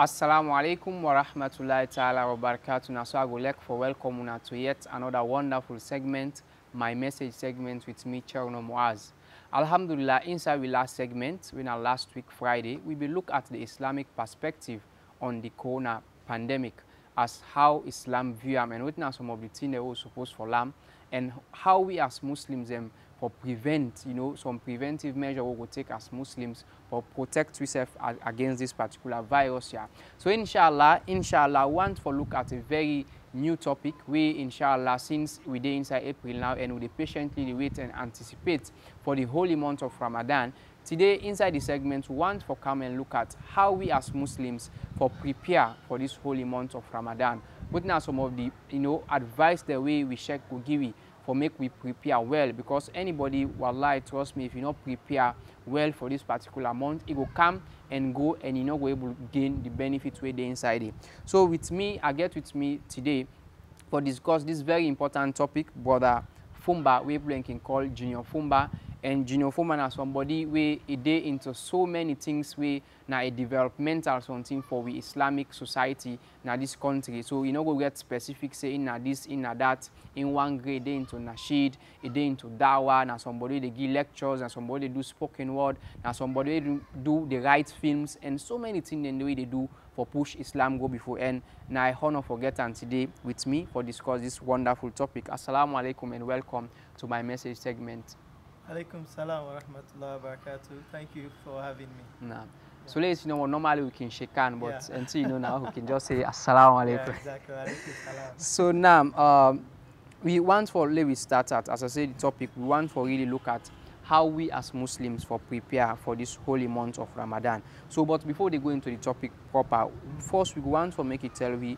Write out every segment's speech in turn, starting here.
Assalamu alaikum wa rahmatullahi ta'ala wa barakatuh. For welcome una to yet another wonderful segment, my message segment with me, Cherno Muaz. Alhamdulillah, inside the last segment, in our last week Friday, we will look at the Islamic perspective on the corona pandemic as how Islam view am and witness some of the things they were supposed for lam and how we as Muslims um, for prevent, you know, some preventive measure we will take as Muslims for protect ourselves against this particular virus here. So inshallah, inshallah, want for look at a very new topic. We inshallah, since we did inside April now and we patiently wait and anticipate for the holy month of Ramadan. Today, inside the segment, we want for come and look at how we as Muslims for prepare for this holy month of Ramadan. Putting out some of the, you know, advice the way we check you for make we prepare well because anybody wallahi trust me if you not prepare well for this particular month it will come and go and you not go able gain the benefits where they inside it. So with me i get with me today for discuss this very important topic brother fumba we can call junior fumba and junior fumba na somebody wey e dey into so many things wey na a developmental something for we islamic society na this country. So you no go get specific say in na this in na that. In one grade dey into nasheed e dey into dawa na somebody dey give lectures na somebody do spoken word na somebody do, do the right films and so many things dem wey dey do for push islam go before. And na i honor for get am today with me for discuss this wonderful topic. Assalamu alaikum and welcome to my message segment. Alaikum salam wa rahmatullahi wa barakatuh. Thank you for having me. Nah. So ladies, you know, normally we can shake hands, but Yeah. until you know now, we can just say assalamu alaikum. Yeah, exactly. Alaikum. So now, um, we want for let we start at as I said the topic. We want for really look at how we as Muslims for prepare for this holy month of Ramadan. So, but before they go into the topic proper, first we want for make it tell we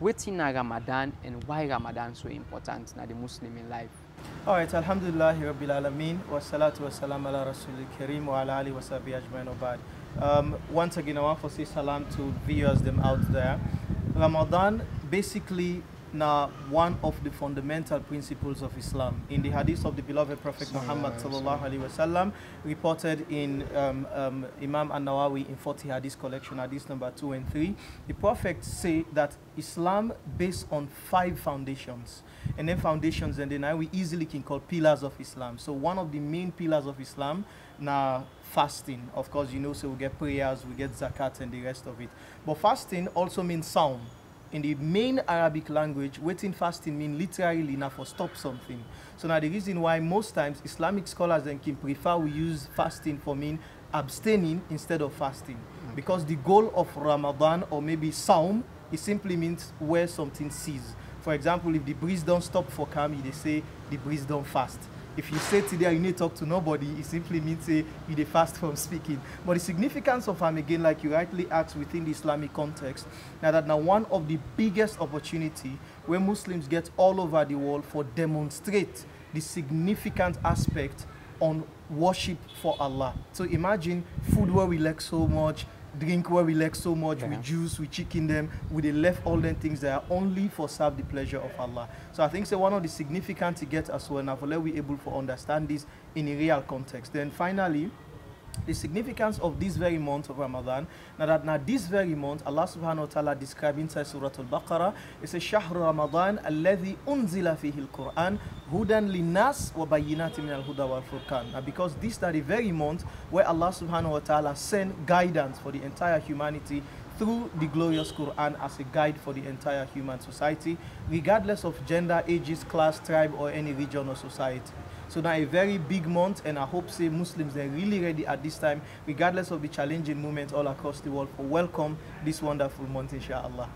waiting na Ramadan and why Ramadan so important na the Muslim in life. All right, Alhamdulillah, Rabbil Alameen, wa salatu wa salam ala Rasulil Kareem wa ala alihi wa sahbihi ajmain. Um, once again, I want to say salam to viewers them out there. Ramadan, basically, now one of the fundamental principles of Islam. In the hadith of the beloved Prophet Muhammad sallallahu alaihi wasallam, reported in um, um, Imam An-Nawawi in 40 hadith collection, hadith number two and three, the Prophet say that Islam based on five foundations and then foundations and then we easily can call pillars of Islam. So one of the main pillars of Islam now fasting. Of course, you know, so we get prayers, we get zakat and the rest of it. But fasting also means sawm. In the main Arabic language, waiting fasting mean literally now for stop something. So now the reason why most times Islamic scholars then can prefer we use fasting for mean abstaining instead of fasting. Because the goal of Ramadan or maybe Sawm, it simply means where something ceases. For example, if the breeze don't stop for Kami, they say the breeze don't fast. If you say today you need to talk to nobody, it simply means say you dey fast from speaking. But the significance of am again, like you rightly asked within the Islamic context, now that now one of the biggest opportunity where Muslims get all over the world for demonstrate the significant aspect on worship for Allah. So imagine food where we like so much, drink where we like so much, Yeah. with juice, we chicken them, we they left all them things that are only for serve the pleasure of Allah. So I think so one of the significant to get as well now for let we able to understand this in a real context. Then finally, the significance of this very month of Ramadan. Now that now this very month, Allah subhanahu wa ta'ala described inside Surah Al-Baqarah, it says شهر رمضان الذي أنزل فيه القرآن هدى للناس وبينات من الهدى والفرقان. Now because this is the very month where Allah subhanahu wa ta'ala sent guidance for the entire humanity through the glorious Quran as a guide for the entire human society, regardless of gender, ages, class, tribe, or any region or society. So now a very big month, and I hope say Muslims they're really ready at this time, regardless of the challenging moments all across the world, for welcome this wonderful month, inshallah.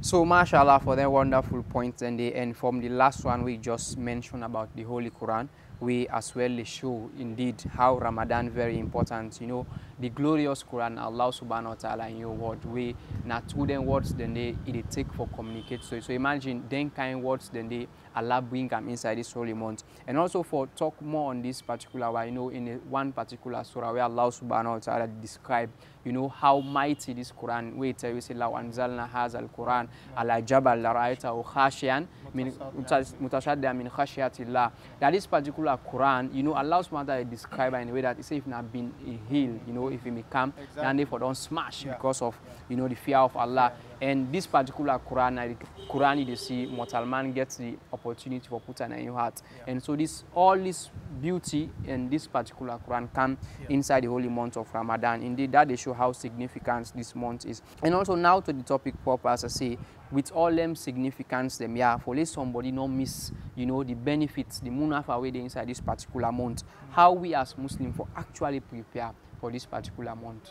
So, mashallah, for that wonderful points, and, the, and from the last one we just mentioned about the Holy Quran, we as well show indeed how Ramadan very important. You know, the glorious Quran, Allah subhanahu wa ta'ala in your word, we not two then words then they it take for communicate. So, so imagine then kind words then they Allah bring them inside this holy month. And also for talk more on this particular one, you know, in one particular surah where Allah subhanahu wa ta'ala describe, you know, how mighty this Quran, wait, we say, La anzalna hazal Quran, ala jabal laraita o khashian, mutashadda min khashiatillah. That this particular Quran, you know, Allah subhanahu wa ta'ala describe in a way that it's even not been healed, you know, if it may come, Exactly. and therefore don't smash Yeah. because of, you know, the fear of Allah. And this particular Quran, Quran you see, mortal man gets the opportunity for put in your heart. Yeah. And so this, all this beauty and this particular Quran come Yeah. inside the holy month of Ramadan. Indeed, that they show how significant this month is. And also now to the topic proper, as I say, with all them significance them, yeah, for let somebody not miss, you know, the benefits, the munaf away inside this particular month. Mm. How we as Muslims for actually prepare for this particular month.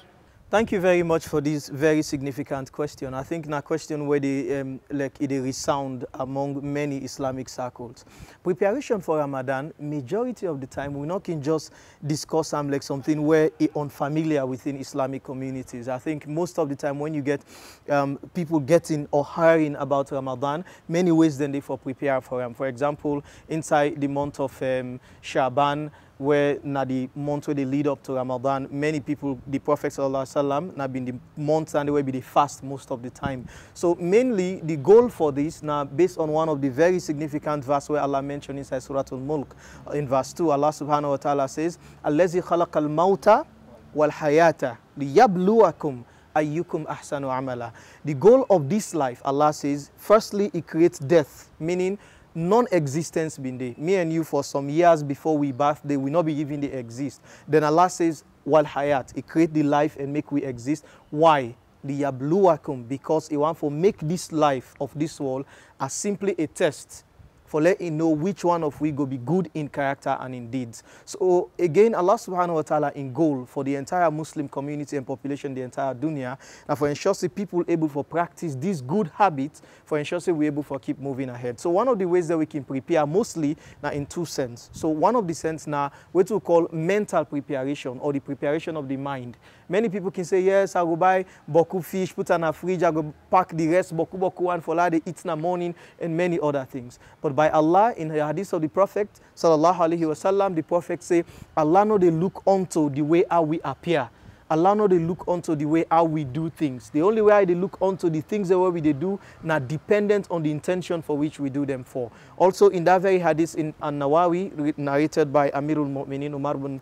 Thank you very much for this very significant question. I think na question where they um, like it resound among many Islamic circles. Preparation for Ramadan, majority of the time, we not can just discuss am like something where it unfamiliar within Islamic communities. I think most of the time when you get um, people getting or hearing about Ramadan, many ways then they for prepare for them. For example, inside the month of um, Shaban, where na the month where they lead up to Ramadan, many people, the Prophet Sallallahu sallam, na been the months and they will be the fast most of the time. So mainly the goal for this now based on one of the very significant verse where Allah mentioned inside Surah Al-Mulk uh, in verse 2, Allah subhanahu wa ta'ala says, Allazi khalaqal mauta wal hayata liyabluwakum ayyukum ahsanu amala. The goal of this life, Allah says, firstly, it creates death, meaning non-existence been there. Me and you for some years before we birth, they will not be even they exist. Then Allah says, wal hayat, it create the life and make we exist. Why? Liyabluwakum, because He want to make this life of this world as simply a test for let him know which one of we go be good in character and in deeds. So again, Allah subhanahu wa ta'ala in goal for the entire Muslim community and population, the entire dunya, and for ensure people able for practice these good habits, for ensure we able for keep moving ahead. So one of the ways that we can prepare mostly now in two sense. So one of the sense now what we call mental preparation or the preparation of the mind. Many people can say, yes, I go buy boku fish, put in a fridge, I go pack the rest boku boku one for they eat in the morning and many other things. But by Allah, in the hadith of the Prophet, sallallahu alaihi wasallam, the Prophet say, Allah know they look onto the way how we appear. Allah know they look onto the way how we do things. The only way they look onto the things that we they do now dependent on the intention for which we do them for. Also in that very hadith in An-Nawawi narrated by Amirul Mu'minin Umar bin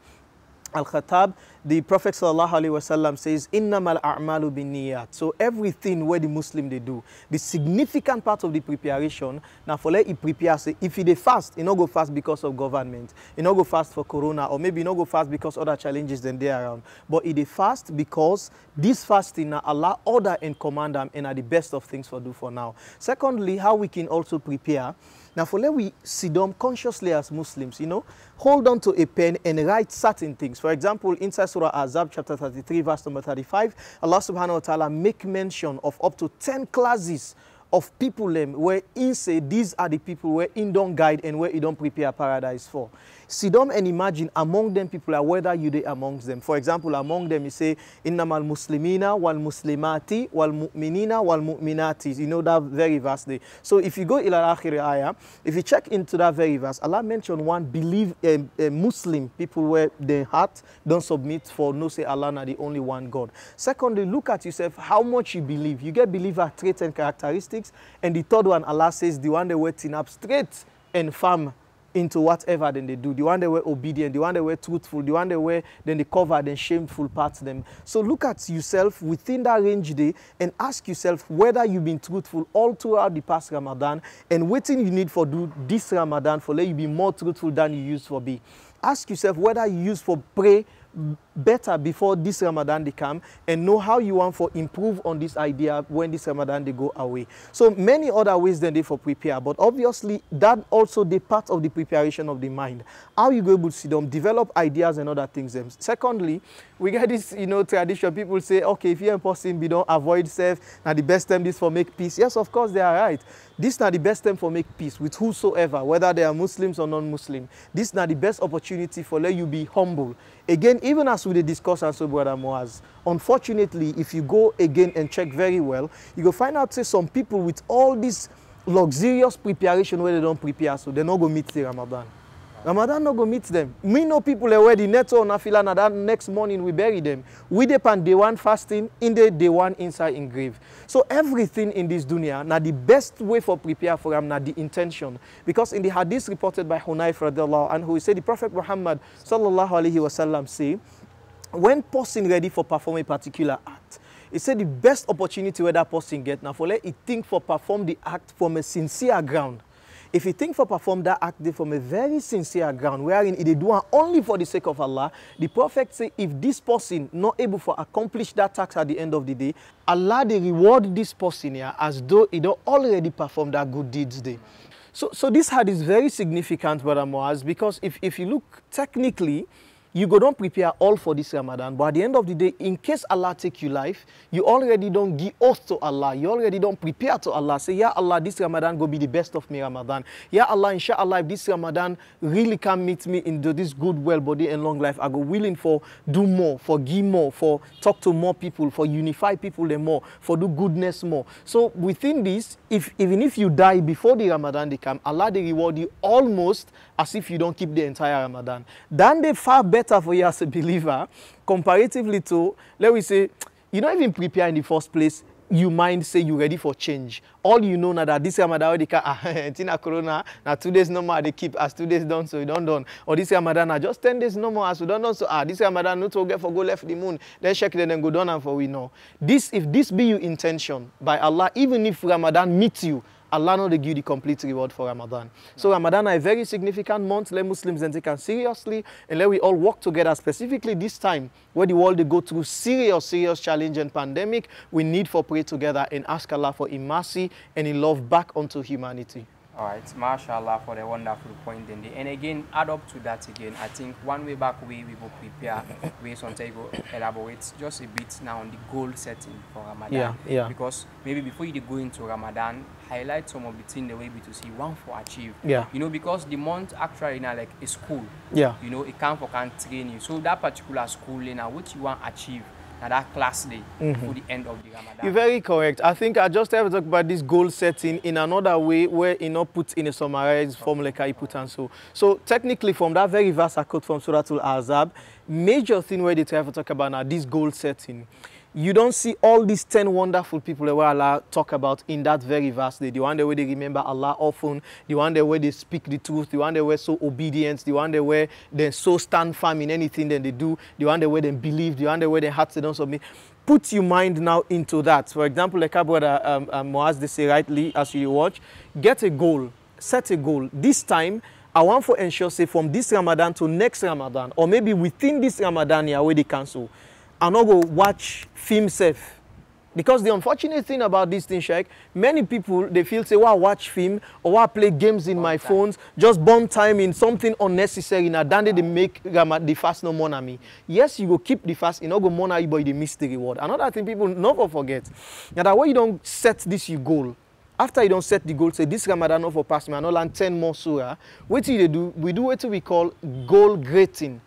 Al-Khattab, the Prophet wasallam says, "Innamal a'malu binniyat." So everything where the Muslim they do, the significant part of the preparation. Now for let it prepare, say if he dey fast, he no go fast because of government, he no go fast for corona, or maybe he no go fast because other challenges than they around. But he dey fast because this fasting now Allah order and command them, and are the best of things for do for now. Secondly, how we can also prepare. Now, for let we sit down consciously as Muslims, you know, hold on to a pen and write certain things. For example, inside Surah Ahzab, chapter 33, verse number 35, Allah subhanahu wa ta'ala make mention of up to 10 classes of people them where in say these are the people where in don't guide and where he don't prepare paradise for. Sit and imagine among them people are whether you they amongst them. For example, among them you say innamal muslimina wal muslimati wal mu'minina wal mu'minati. You know that very verse there. So if you go ila akhir ayah, if you check into that very verse, Allah mentioned one believe a, a Muslim people where their heart don't submit for no say Allah na the only one God. Secondly, look at yourself how much you believe. You get believer traits and characteristics. And the third one, Allah says the one they waiting up straight and firm into whatever then they do. The one they were obedient, the one they were truthful, the one they were then they covered and shameful parts of them. So look at yourself within that range day and ask yourself whether you've been truthful all throughout the past Ramadan and waiting you need for do this Ramadan for let you be more truthful than you used for be. Ask yourself whether you used for pray better before this Ramadan they come and know how you want for improve on this idea when this Ramadan they go away. So many other ways than they for prepare, but obviously that also the part of the preparation of the mind. How you go able to see them, develop ideas and other things. Them. Secondly, we get this you know tradition. People say, okay, if you're impossible, we don't avoid self. Now the best time this for make peace. Yes, of course they are right. This now the best time for make peace with whosoever, whether they are Muslims or non-Muslim. This now the best opportunity for let you be humble. Again, even as we discuss and so brother Moaz, unfortunately, if you go again and check very well, you go find out say some people with all these luxurious preparation wey dem don prepare so dem no go meet the ramadan ramadan no go meet them. Me know people eh, wey the next one na fila na that next morning we bury them. We dey pan day one fasting in the day one inside in grave. So everything in this dunya now the best way for prepare for am na the intention. Because in the hadith reported by hunayf radiallahu anhu he say the prophet muhammad sallallahu alaihi wasallam say when person ready for perform a particular act he said the best opportunity wey that person get na for let it think for perform the act from a sincere ground if you think for perform that act from a very sincere ground wherein e dey do am only for the sake of allah the prophet say if this person not able for accomplish that task at the end of the day allah dey reward this person here as though e don already perform that good deeds dey so so this had is very significant brother moaz because if if you look technically you go don prepare all for this Ramadan, but at the end of the day, in case Allah take you life, you already don't give oath to Allah. You already don't prepare to Allah. Say, Yeah Allah, this Ramadan go be the best of me Ramadan. Yeah Allah, inshallah, if this Ramadan really can meet me into this good, well body and long life, I go willing for do more, for give more, for talk to more people, for unify people the more, for do goodness more. So within this, if even if you die before the Ramadan they come, Allah they reward you almost as if you don't keep the entire Ramadan. Then they far better for you as a believer comparatively to, let me say, you don't even prepare in the first place. You mind say you ready for change. All you know now that this Ramadan already can ah, Tina Corona now two days no more they keep as two days done so you don't done. Or this Ramadan now just ten days no more as we don't done so ah this Ramadan no to get for go left the moon. Then check then, then go down and for we know. This if this be your intention by Allah, even if Ramadan meets you, Allah not give the complete reward for Ramadan. So Ramadan is a very significant month. Let Muslims then take it seriously and let we all work together. Specifically this time where the world go through serious, serious challenge and pandemic, we need for pray together and ask Allah for mercy and in love back unto humanity. All right, mashallah for the wonderful point in there. And again, add up to that again, I think one way back way we will prepare, we sometimes go elaborate just a bit now on the goal setting for Ramadan. Yeah, yeah. Because maybe before you go into Ramadan, highlight some of the things the way we to see one for achieve. Yeah. You know, because the month actually now like a school. Yeah. You know, it can for can train you. So that particular school now, what you want achieve, that class day mhm. for the end of the Ramadan. You're very correct. I think I just have to talk about this goal setting in another way where you know put in a summarized form like I put and so. So technically from that very verse I quote from Surah Al-Ahzab, major thing where they try to talk about now this goal setting. You don't see all these 10 wonderful people that Allah talk about in that very verse. The one that where they remember Allah often, the one that where they speak the truth, the one that were so obedient, the one that where they so stand firm in anything that they do, the one that where they believe, the one that where their hearts they don't submit. Put your mind now into that. For example, like our brother um, um, Moaz, they say rightly as you watch, get a goal, set a goal. This time, I want to ensure, say, from this Ramadan to next Ramadan, or maybe within this Ramadan year where they cancel, I not go watch film safe. Because the unfortunate thing about this thing, Sheikh, many people they feel say, "Wow, watch film or wow, play games in my phones, just burn time in something unnecessary." Now, then they make Rama- the fast no than me. Yes, you go keep the fast, you know, go more you, but you miss the reward. Another thing people never forget. Now that way you don't set this your goal. After you don't set the goal, say this Ramadan not for pass me, I not learn 10 more surah. What do they do? We do what we call goal grading.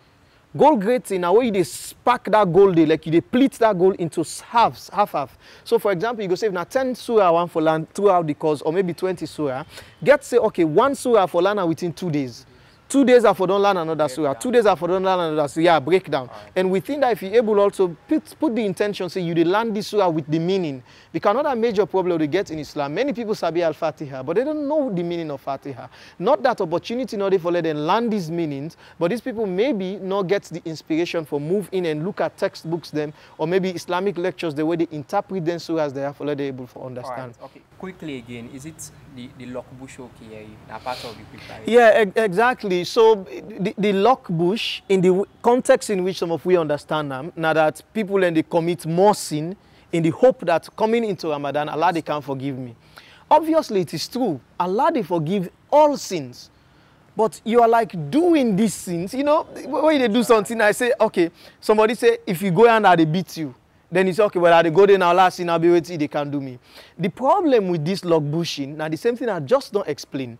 Goal grading na where you dey spark that goal dey like you dey split that goal into halves half half. So for example you go say if na ten surah wan for learn throughout the course or maybe twenty surah get say okay one surah for learn am within two days two days i for don learn another surah two days i for don learn another surah yeah break down. And within that if you're able also put put the intention say you dey learn this surah with the meaning. Because another major problem we get in islam many people sabi al-fatiha but they don't know the meaning of fatiha. Not that opportunity not for let them learn these meanings but these people maybe not get the inspiration for move in and look at textbooks them or maybe islamic lectures the way they interpret them surahs they are for let they able to understand right, okay. Quickly again, is it the the Lokbush okay? Now part of the preparation. Yeah, exactly. So the, the lock bush, in the context in which some of we understand them, now that people and they commit more sin in the hope that coming into Ramadan, Allah they can forgive me. Obviously, it is true. Allah they forgive all sins. But you are like doing these sins. You know, when they do something, I say, okay, somebody say, if you go and they beat you, then it's okay, well, I dey go there now, last sin, I'll be waiting, they can do me. The problem with this log bushing, now the same thing I just don't explain.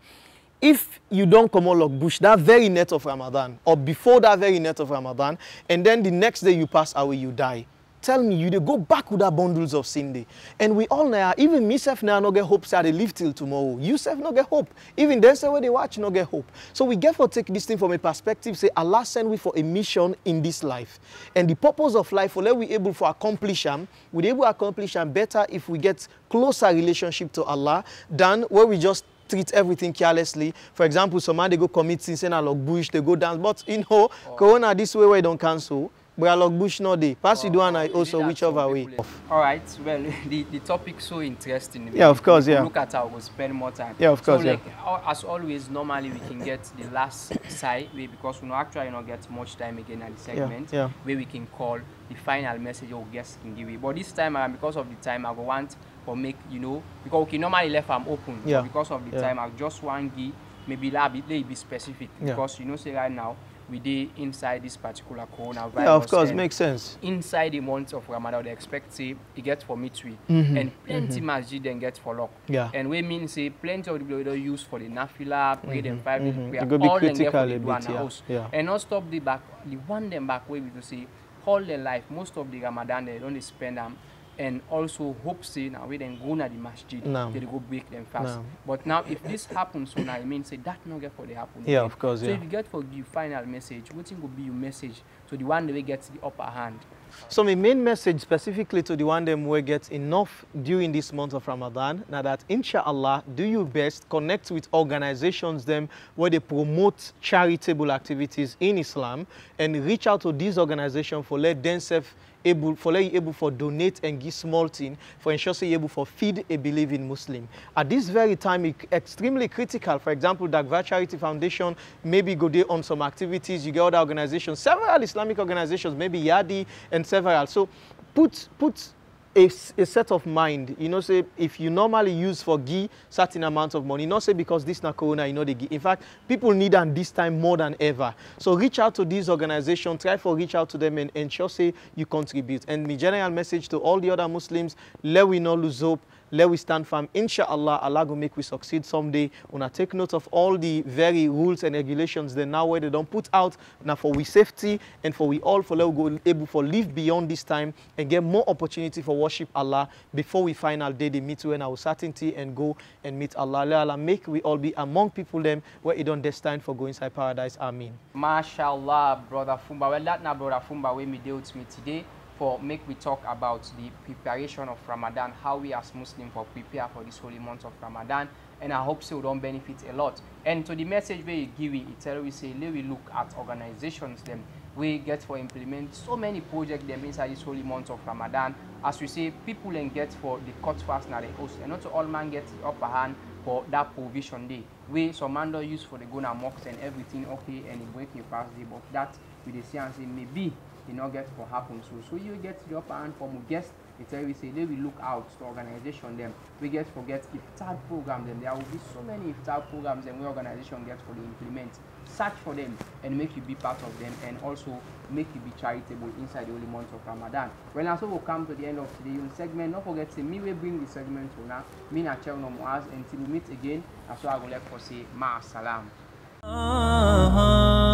If you don't come on log bush that very night of Ramadan, or before that very night of Ramadan, and then the next day you pass away, you die. Tell me you dey go back with that bundles of sin dey and we all know even me sef now no get hope say i dey live till tomorrow you sef no get hope even dem say wey dey watch no get hope so we get for take this thing from a perspective say allah send we for a mission in this life and the purpose of life for let we able for accomplish am we dey able accomplish am better if we get closer relationship to allah than where we just treat everything carelessly. For example, some man they go commit sin, say na log bush, they go dance. But you know, oh. Corona this way where don't cancel. But a log bush no day. Pass you do and I oh, also did that whichever way. All right. Well, the, the topic so interesting. Yeah, of course, yeah. Look at how we'll spend more time. Yeah, of course, So yeah. like al- as always, normally we can get the last side way because we no actually not get much time again at the segment yeah. where we can call the final message our guest can give it. But this time around, because of the time, I go want for make you know because can normally left I'm open. Yeah, Because of the yeah. time, I just want give maybe let be, let it be specific Yeah. because you know say right now we dey inside this particular coronavirus. Yeah, of course, makes sense. inside the month of Ramadan, they expect say e get for midweek Mhm, and plenty masjid then get for lock. Yeah. And we mean say plenty of the people use for the nafila, pray them five mhm. minutes E prayer, go be all them get for critical the bit, yeah, house. yeah. And not stop the back, the one them back way we to say all their life, most of the Ramadan they don't spend am and also hope say now we then go na the masjid, Naam. they go break them fast. Naam. But now if this happens, so now it means say that no get for the happen. Yeah, again. of course, So yeah. if you get for the final message, wetin go be your message to the one wey get the upper hand? So my main message specifically to the one them who get enough during this month of Ramadan, now that inshallah, do your best, connect with organizations them where they promote charitable activities in Islam and reach out to these organizations for let themselves able for let able for donate and give small thing for ensure say you able for feed a believing Muslim. At this very time, extremely critical. For example, Daqvah Charity Foundation maybe go there on some activities. You get other organizations, several Islamic organizations, maybe Yadi and several. So put put a, a set of mind, you know, say if you normally use for give certain amount of money, not say because this na corona, you know, the give. In fact, people need them this time more than ever. So reach out to these organizations, try for reach out to them and ensure say you contribute. And my general message to all the other Muslims, let we not lose hope. Let we stand firm. Inshallah, Allah will make we succeed someday. Una take note of all the very rules and regulations they now where they don't put out now for we safety and for we all for let we go able for live beyond this time and get more opportunity for worship Allah before we final day they meet when our certainty and go and meet Allah. Let Allah make we all be among people them where it don't destined for go inside paradise. Amen. Mashallah, brother Fomba. Well, that now, brother Fomba, we me deal with me today for make we talk about the preparation of Ramadan, how we as Muslims for prepare for this holy month of Ramadan, and I hope so we don't benefit a lot. And to the message you give it, tell we say, let we look at organizations them we get for implement so many projects them inside this holy month of Ramadan. As we say, people then get for the cut fast now they host, and not all man get the upper hand for that provision day. We some man don't use for the gonna mocks and everything okay and break your fast day, but that we dey see and say maybe it not get for happen so. So you get upper hand from guest tell you say they will look out to organization them. We get forget iftar program them. There will be so many iftar programs and we organization get for the implement. Search for them and make you be part of them and also make you be charitable inside the holy month of Ramadan. Well now so we'll come to the end of today's segment. Don't forget say me will bring the segment to now. Me na Cherno Muaz until we meet again. That's why I go let for say ma salam. ah.